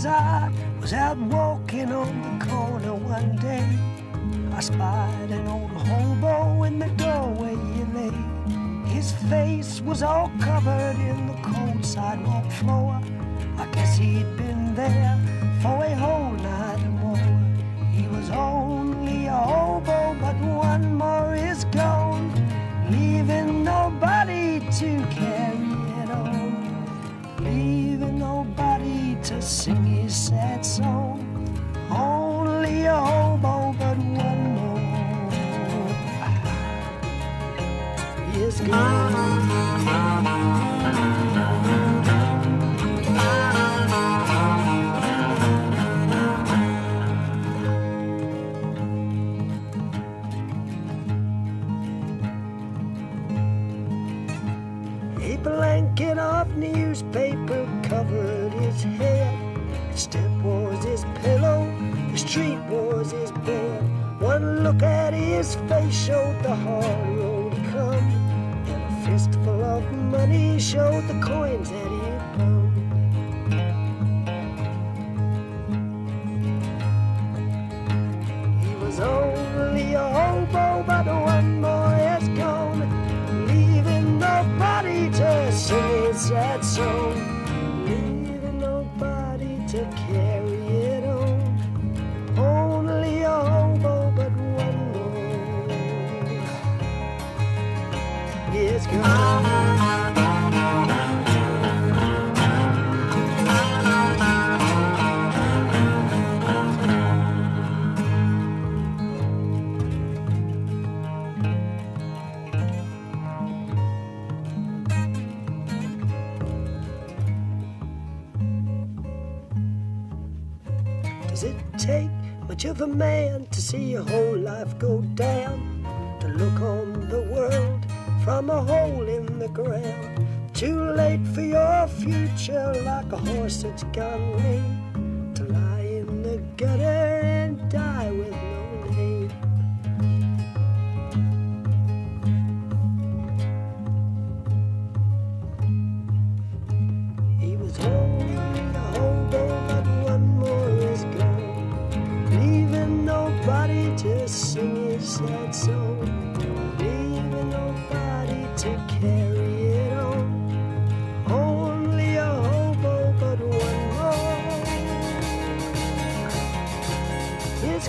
as I was out walking on the corner one day, I spied an old hobo in the doorway he lay. His face was all covered in the cold sidewalk floor. I guess he'd been there for a whole night or more. He was only a hobo, but one more is gone, leaving nobody to carry it on, nobody to sing his sad song. Only a hobo, but one more is gone. Blanket of newspaper covered his head. The step was his pillow, the street was his bed. One look at his face showed the hard road come, and a fistful of money showed the coins that he had. He was only a hobo, but nobody to sing Does it take much of a man to see your whole life go down? To look on the world from a hole in the ground? Too late for your future, like a horse that's gone lame. To lie in the gutter said so. Leaving nobody to carry it on. Only a hobo, but one more. It's